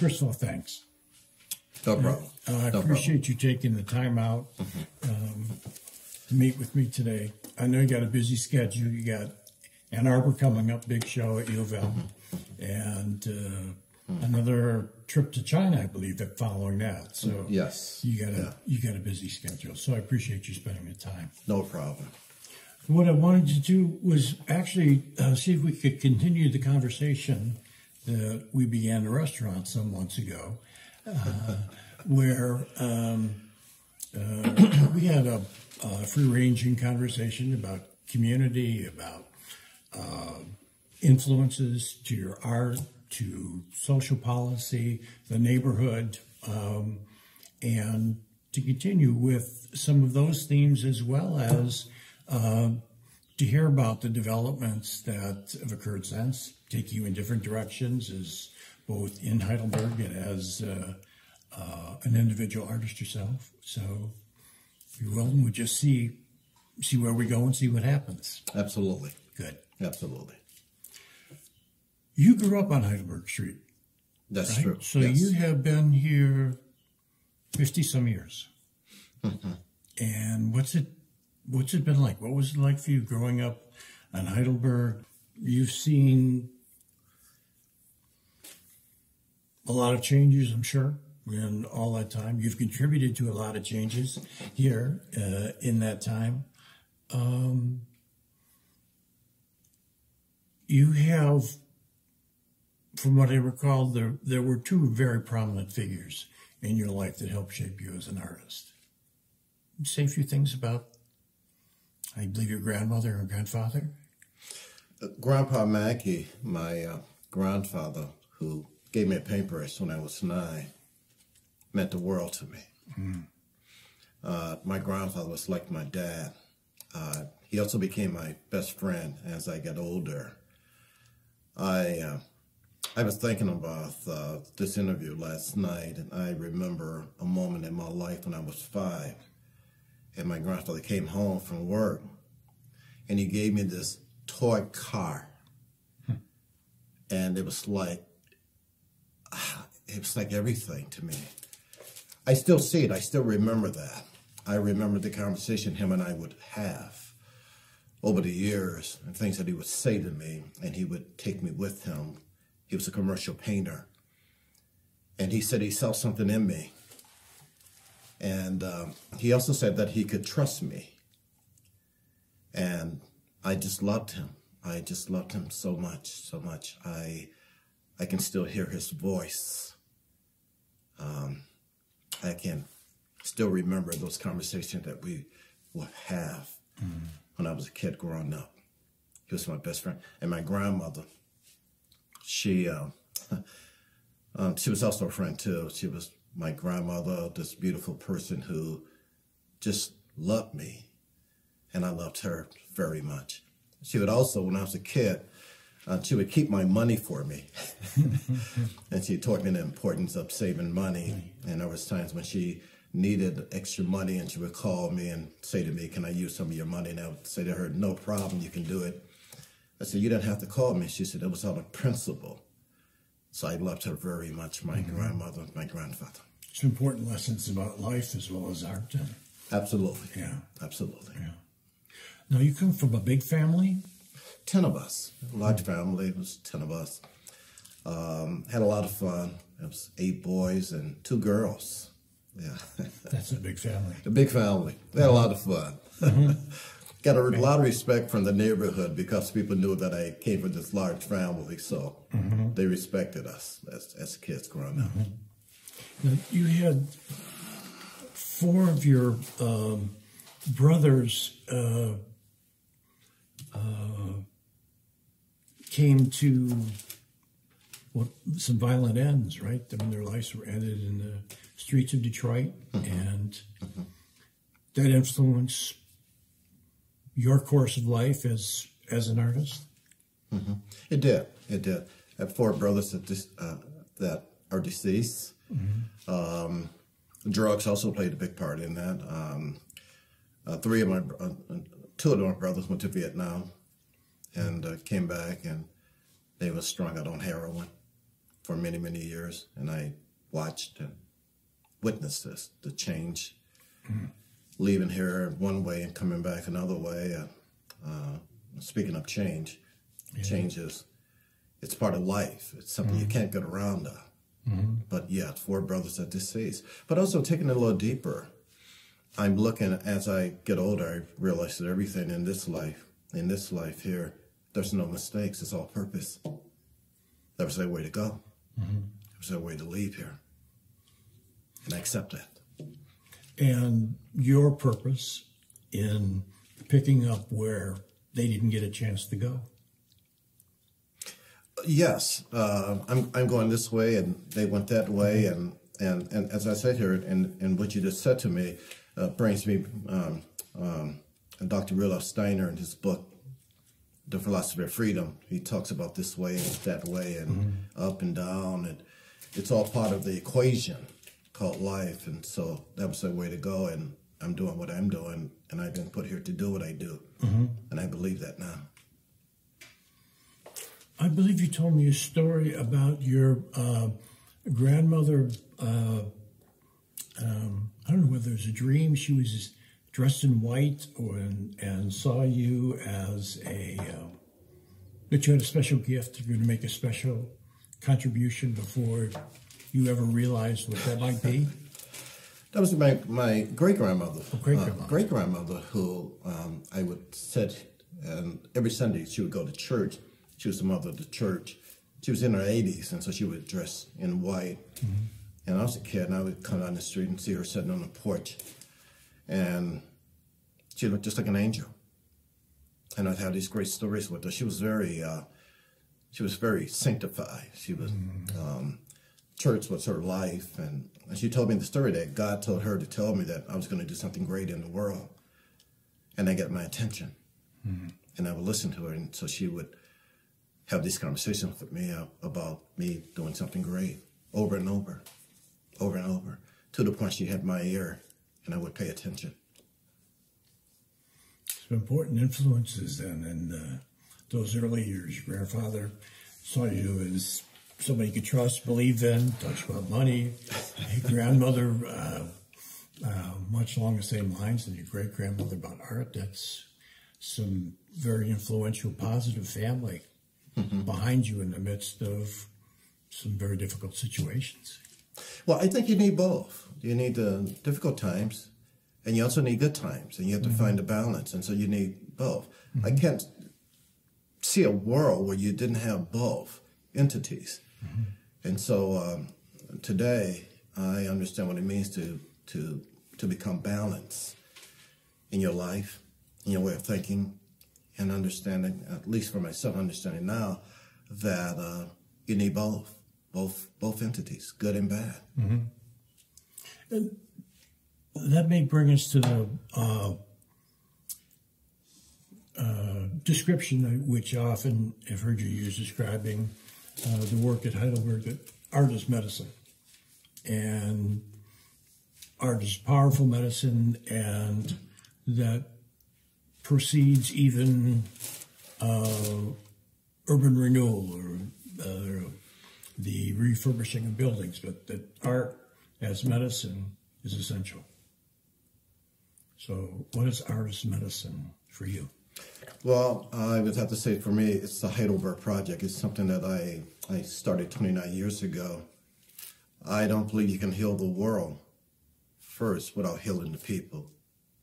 first of all, thanks. No problem. Uh, I No appreciate you taking the time out um, to meet with me today. I know you got a busy schedule. You got Ann Arbor coming up, big show at U of L, and uh, another trip to China, I believe, that following that. So Yes. you got a Yeah. you got a busy schedule. So I appreciate you spending the time. No problem. What I wanted to do was actually uh, see if we could continue the conversation that we began a restaurant some months ago, uh, where um, uh, we had a, a free-ranging conversation about community, about uh, influences to your art, to social policy, the neighborhood, um, and to continue with some of those themes as well as uh, to hear about the developments that have occurred since, take you in different directions as both in Heidelberg and as uh, uh, an individual artist yourself. So, you're willing, we'll just see see where we go and see what happens. Absolutely. Good. Absolutely. You grew up on Heidelberg Street, That's right? true. So yes. you have been here fifty some years. Mm-hmm. And what's it what's it been like? What was it like for you growing up on Heidelberg? You've seen a lot of changes, I'm sure, in all that time. You've contributed to a lot of changes here uh, in that time. Um, you have from what I recall, there there were two very prominent figures in your life that helped shape you as an artist. Say a few things about, I believe, your grandmother and grandfather. Uh, Grandpa Mackey, my uh, grandfather, who gave me a paintbrush when I was nine, meant the world to me. Uh, my grandfather was like my dad. Uh, he also became my best friend as I got older. I uh, I was thinking about uh, this interview last night, and I remember a moment in my life when I was five, and my grandfather came home from work, and he gave me this toy car, and it was like it was like everything to me. I still see it. I still remember that. I remember the conversation him and I would have over the years and things that he would say to me, and he would take me with him. He was a commercial painter. And he said he saw something in me. And um, he also said that he could trust me. And I just loved him. I just loved him so much, so much. I, I can still hear his voice. Um, I can still remember those conversations that we would have when I was a kid growing up. He was my best friend. And my grandmother, she uh, um, she was also a friend too. She was my grandmother, this beautiful person who just loved me, and I loved her very much. She would also, when I was a kid, uh, she would keep my money for me, and she taught me the importance of saving money. And there was times when she needed extra money, and she would call me and say to me, "Can I use some of your money?" And I would say to her, "No problem, you can do it." I said, "You didn't have to call me." She said, "It was out of principle." So I loved her very much, my grandmother, my grandfather. Some important lessons about life as well as art. Absolutely. yeah, Absolutely. yeah. Now you come from a big family. Ten of us, large family. It was ten of us. Um, had a lot of fun. It was eight boys and two girls. Yeah, That's a big family. a big family. We had a lot of fun. Got a lot of respect from the neighborhood because people knew that I came from this large family, so they respected us as, as kids growing up. Now, you had four of your um, brothers uh, uh, came to what some violent ends, right? I mean, their lives were ended in the streets of Detroit, and that influenced your course of life as as an artist. It did. It did. I have four brothers that dis- uh, that are deceased. Um, drugs also played a big part in that. Um, uh, three of my, uh, uh, two of my brothers went to Vietnam and uh, came back, and they were strung out on heroin for many, many years, and I watched and witnessed this, the change. Mm-hmm. Leaving here one way and coming back another way. Uh, uh, speaking of change, yeah. change is it's part of life. It's something mm-hmm. you can't get around. Uh, mm-hmm. But yeah, four brothers at deceased. But also taking it a little deeper. I'm looking as I get older. I realize that everything in this life, in this life here, there's no mistakes. It's all purpose. There was no way to go. Mm-hmm. There was no way to leave here, and I accept that. And your purpose in picking up where they didn't get a chance to go. Yes, uh, I'm I'm going this way, and they went that way, and and, and as I said here, and, and what you just said to me uh, brings me um, um, Dr. Rudolf Steiner in his book, The Philosophy of Freedom. He talks about this way and that way, and mm-hmm. up and down, and it's all part of the equation called life. And so that was the way to go, and I'm doing what I'm doing, and I've been put here to do what I do, mm-hmm. and I believe that now. I believe you told me a story about your uh, grandmother. Uh, um, I don't know whether it was a dream. She was dressed in white or, and, and saw you as a uh, that you had a special gift. You're going to make a special contribution before you ever realized what that might be. That was my my great grandmother. Oh, great grandmother. Uh, great grandmother who um, I would sit and every Sunday she would go to church she was the mother of the church. She was in her 80s, and so she would dress in white. Mm-hmm. And I was a kid, and I would come down the street and see her sitting on the porch. And she looked just like an angel. And I'd have these great stories with her. She was very, uh, she was very sanctified. She was, mm-hmm. um, church was her life. And, and she told me the story that God told her to tell me that I was going to do something great in the world. And that got my attention. Mm-hmm. And I would listen to her. And so she would have these conversations with me about me doing something great over and over, over and over, to the point she had my ear and I would pay attention. Some important influences then in uh, those early years. Your grandfather saw you as somebody you could trust, believe in, talks about money. Your grandmother, uh, uh, much along the same lines, and your great grandmother about art. That's some very influential, positive family mm-hmm. behind you in the midst of some very difficult situations. Well, I think you need both. You need the difficult times, and you also need good times, and you have to mm-hmm. find a balance. And so you need both. Mm-hmm. I can't see a world where you didn't have both entities. Mm-hmm. And so um, today, I understand what it means to to to become balanced in your life, in your way of thinking, and understanding, at least for myself, understanding now that uh, you need both, both both entities, good and bad. Mm-hmm. And that may bring us to the uh, uh, description which often have heard you use describing uh, the work at Heidelberg that art is medicine, and art is powerful medicine, and that precedes even uh, urban renewal or uh, the refurbishing of buildings, but that art as medicine is essential. So, what is art as medicine for you? Well, I would have to say for me, it's the Heidelberg Project. It's something that I, I started 29 years ago. I don't believe you can heal the world first without healing the people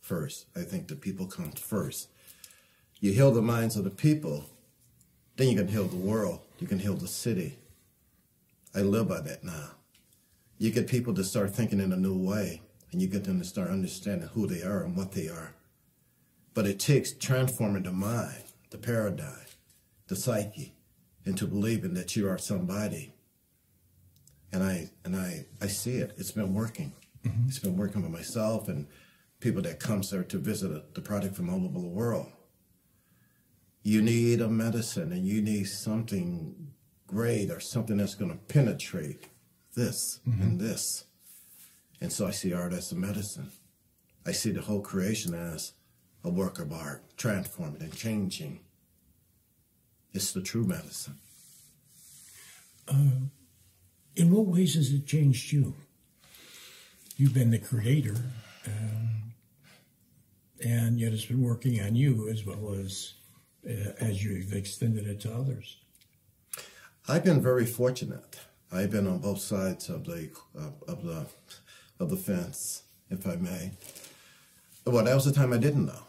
first. I think the people come first. You heal the minds of the people, then you can heal the world. You can heal the city. I live by that now. You get people to start thinking in a new way, and you get them to start understanding who they are and what they are. But it takes transforming the mind, the paradigm, the psyche, into believing that you are somebody. And I and I I see it. It's been working. Mm-hmm. It's been working with myself and people that comes there to visit the project from all over the world. You need a medicine and you need something great or something that's going to penetrate this mm-hmm. and this. And so I see art as a medicine. I see the whole creation as a work of art, transforming and changing. It's the true medicine. Uh, In what ways has it changed you? You've been the creator, um, and yet it's been working on you as well as uh, as you've extended it to others. I've been very fortunate. I've been on both sides of the of the of the fence, if I may. Well, that was the time I didn't know.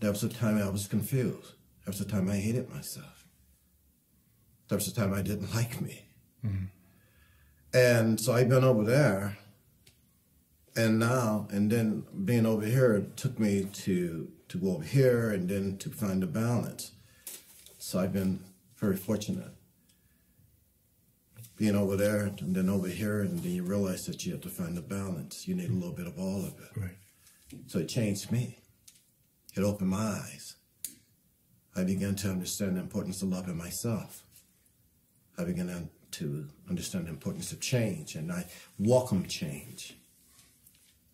That was the time I was confused. That was the time I hated myself. That was the time I didn't like me. Mm-hmm. And so I've been over there, and now and then being over here took me to to go over here and then to find a balance. So I've been very fortunate being over there and then over here, and then you realize that you have to find the balance. You need a little bit of all of it. Right. So it changed me. It opened my eyes. I began to understand the importance of loving myself. I began to understand the importance of change, and I welcome change.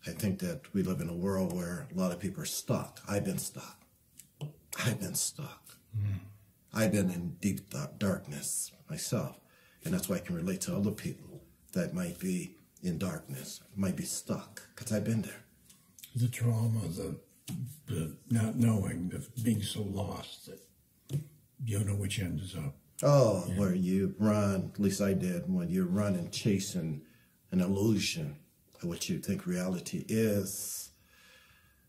I think that we live in a world where a lot of people are stuck. I've been stuck. I've been stuck. Mm. I've been in deep darkness myself. And that's why I can relate to other people that might be in darkness, might be stuck, because I've been there. The trauma, the, the not knowing, the being so lost that you don't know which end is up. Oh, yeah. where you run, at least I did, when you run and chasing an illusion of what you think reality is,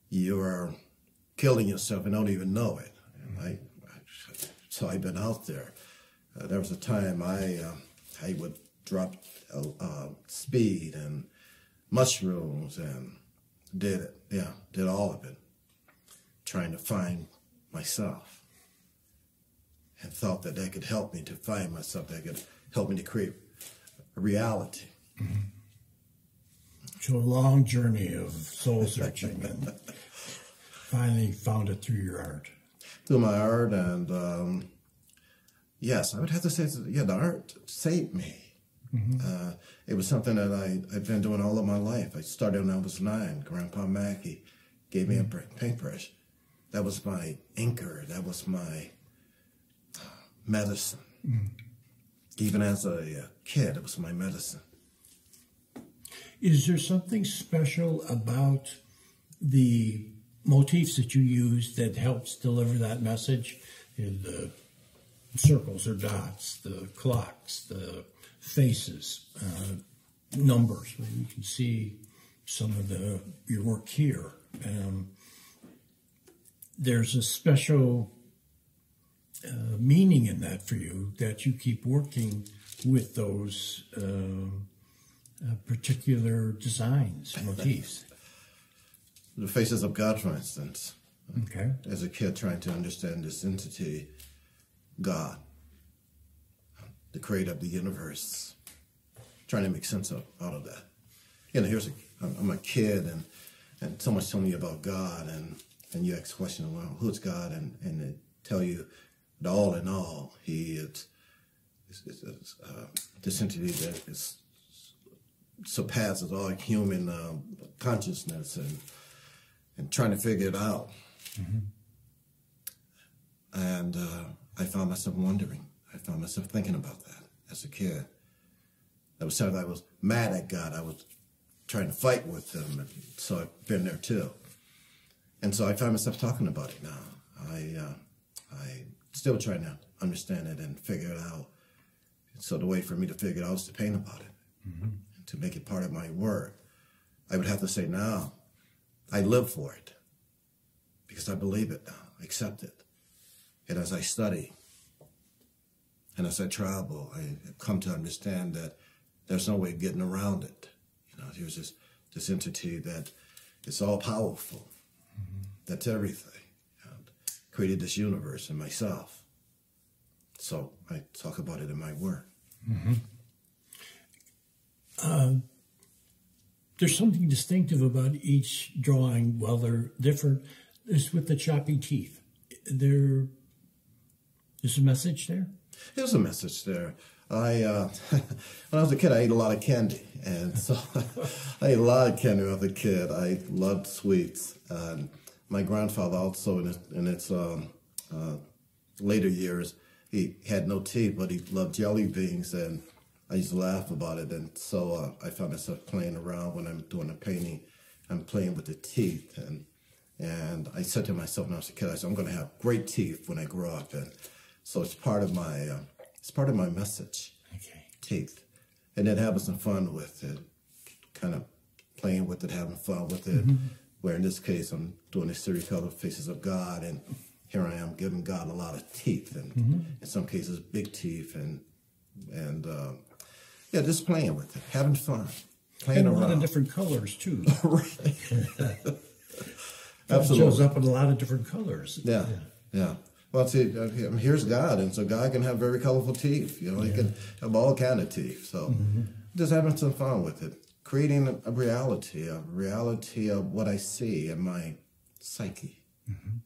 you are killing yourself and don't even know it. I, so I've been out there. Uh, there was a time I uh, I would drop uh, uh, speed and mushrooms and did it. Yeah, did all of it, trying to find myself, and thought that that could help me to find myself. That could help me to create a reality. Mm-hmm. So a long journey of soul searching, and finally found it through your art. Through my art and. Um, Yes, I would have to say, yeah, the art saved me. Mm-hmm. Uh, it was something that I, I've been doing all of my life. I started when I was nine. Grandpa Mackey gave me mm-hmm. a paintbrush. That was my anchor. That was my medicine. Mm-hmm. Even as a, a kid, it was my medicine. Is there something special about the motifs that you use that helps deliver that message? In the circles or dots, the clocks, the faces, uh, numbers. You can see some of the your work here. Um, there's a special uh, meaning in that for you that you keep working with those uh, uh particular designs, motifs. The faces of God, for instance. Okay. As a kid, trying to understand this entity God, the creator of the universe, trying to make sense of out of that. You know, here's a, I'm a kid and, and someone's telling me about God and, and you ask the question, well, who's God? And, and they tell you that all in all, he is, is, is, is uh, this entity that is surpasses all human um, consciousness and, and trying to figure it out. Mm-hmm. And, uh, I found myself wondering. I found myself thinking about that as a kid. There was times I was mad at God. I was trying to fight with him, and so I've been there too. And so I find myself talking about it now. I uh, I still trying to understand it and figure it out. So the way for me to figure it out is to paint about it, mm-hmm. to make it part of my work. I would have to say now, I live for it because I believe it now, accept it. And as I study and as I travel, I come to understand that there's no way of getting around it. You know, there's this, this entity that is all powerful. Mm-hmm. That's everything. created this universe and myself. So I talk about it in my work. Mm-hmm. Uh, there's something distinctive about each drawing. While they're different, is with the choppy teeth. They're there's a message there? There's a message there. I uh, when I was a kid, I ate a lot of candy, and so I ate a lot of candy when I was a kid. I loved sweets. And my grandfather also, in his, in its um, uh, later years, he had no teeth, but he loved jelly beans, and I used to laugh about it, and so uh, I found myself playing around when I'm doing a painting. I'm playing with the teeth, and and I said to myself when I was a kid, I said I'm going to have great teeth when I grow up, and so it's part of my uh, it's part of my message. Okay. Teeth, and then having some fun with it, kind of playing with it, having fun with it. Mm-hmm. Where in this case, I'm doing a series called Faces of God, and here I am giving God a lot of teeth, and mm-hmm. in some cases, big teeth, and and uh, yeah, just playing with it, having fun, playing and a around. lot of different colors too. Absolutely, shows up in a lot of different colors. Yeah, yeah. yeah. Well, see, here's God, and so God can have very colorful teeth. You know, yeah. He can have all kind of teeth. So, mm-hmm. just having some fun with it, creating a, a, reality, a reality of what I see in my psyche, mm-hmm.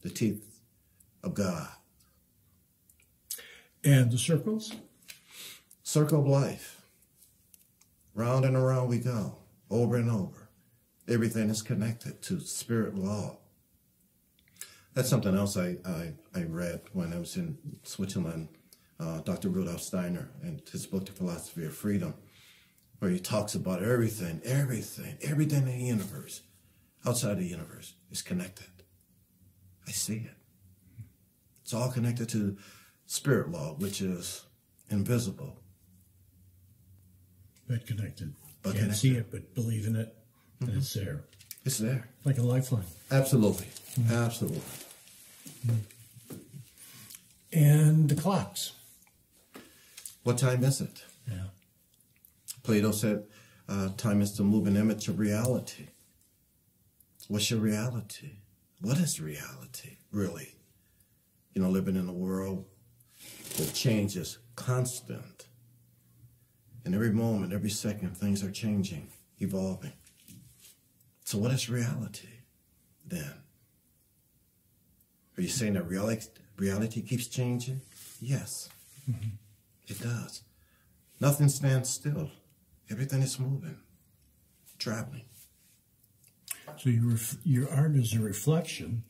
the teeth of God, and the circles. Circle of life. Round and around we go, over and over. Everything is connected to spirit law. That's something else I, I, I read when I was in Switzerland. Uh, Dr. Rudolf Steiner and his book, The Philosophy of Freedom, where he talks about everything, everything, everything in the universe, outside the universe, is connected. I see it. It's all connected to spirit law, which is invisible, but connected. But Can't connected. see it, but believe in it, mm-hmm. and it's there. It's there. Like a lifeline. Absolutely. Mm-hmm. Absolutely. Mm-hmm. And the clocks. What time is it? Yeah. Plato said, uh, time is the moving image of reality. What's your reality? What is reality, really? You know, living in a world that changes constant. And every moment, every second, things are changing, evolving. So, what is reality then? Are you saying that reality, reality keeps changing? Yes, mm-hmm. it does. Nothing stands still, everything is moving, traveling. So, your, your art is a reflection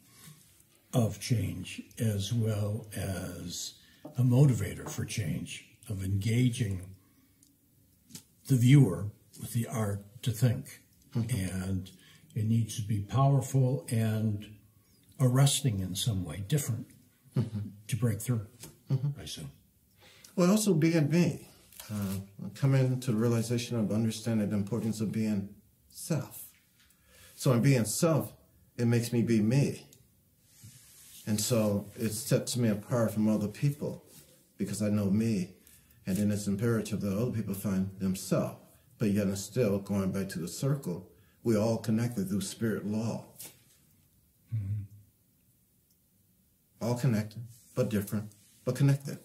of change as well as a motivator for change, of engaging the viewer with the art to think. Mm-hmm. And it needs to be powerful and arresting in some way, different mm-hmm. to break through, mm-hmm. I assume. Well, also being me. Uh, coming to the realization of understanding the importance of being self. So in being self, it makes me be me. And so it sets me apart from other people because I know me and then it's imperative that other people find themselves. But yet and still, going back to the circle, we're all connected through spirit law. Mm-hmm. All connected, but different, but connected.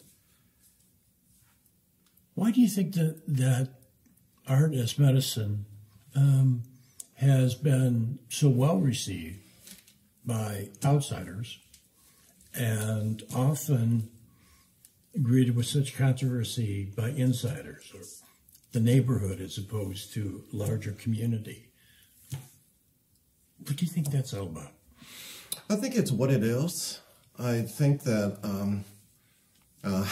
Why do you think that, that art as medicine um, has been so well received by outsiders and often greeted with such controversy by insiders or the neighborhood as opposed to larger community. What do you think that's all about? I think it's what it is. I think that um, uh,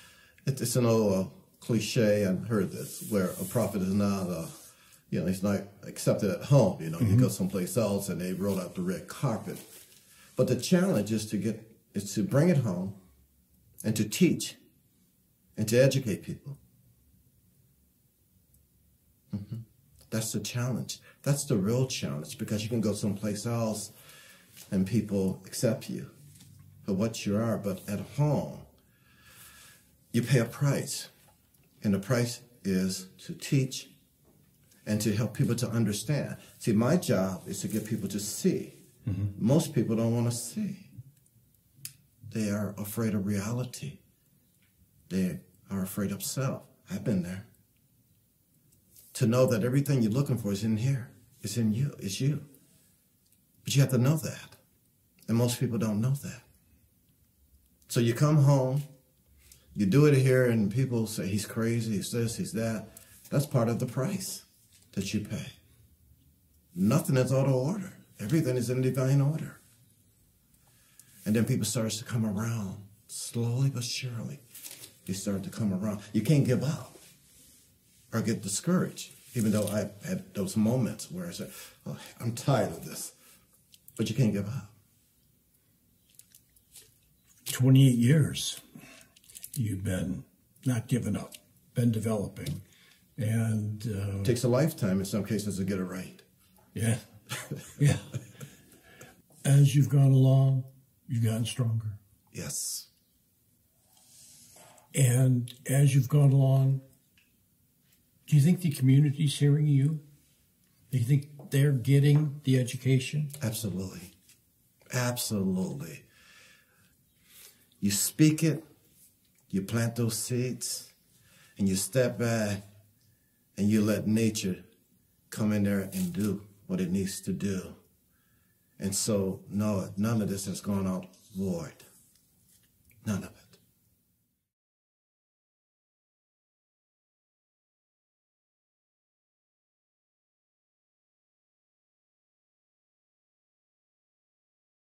it's an old uh, cliche. I've heard this, where a prophet is not, uh, you know, he's not accepted at home. You know, mm-hmm. you go someplace else and they roll out the red carpet. But the challenge is to get is to bring it home and to teach and to educate people. Mm-hmm. That's the challenge. That's the real challenge because you can go someplace else and people accept you for what you are, but at home, you pay a price. And the price is to teach and to help people to understand. See, my job is to get people to see. Mm-hmm. Most people don't want to see. They are afraid of reality. They are afraid of self. I've been there. To know that everything you're looking for is in here. It's in you. It's you. But you have to know that. And most people don't know that. So you come home, you do it here, and people say he's crazy, he's this, he's that. That's part of the price that you pay. Nothing is out of order. Everything is in divine order. And then people start to come around slowly but surely. They start to come around. You can't give up. or get discouraged, even though I had those moments where I said, oh, I'm tired of this. But you can't give up. 28 years you've been not giving up, been developing. And uh, It takes a lifetime in some cases to get it right. yeah, yeah. As you've gone along, you've gotten stronger. Yes. And as you've gone along, do you think the community's hearing you? Do you think they're getting the education? Absolutely. Absolutely. You speak it, you plant those seeds, and you step back and you let nature come in there and do what it needs to do. And so, no, none of this has gone out void.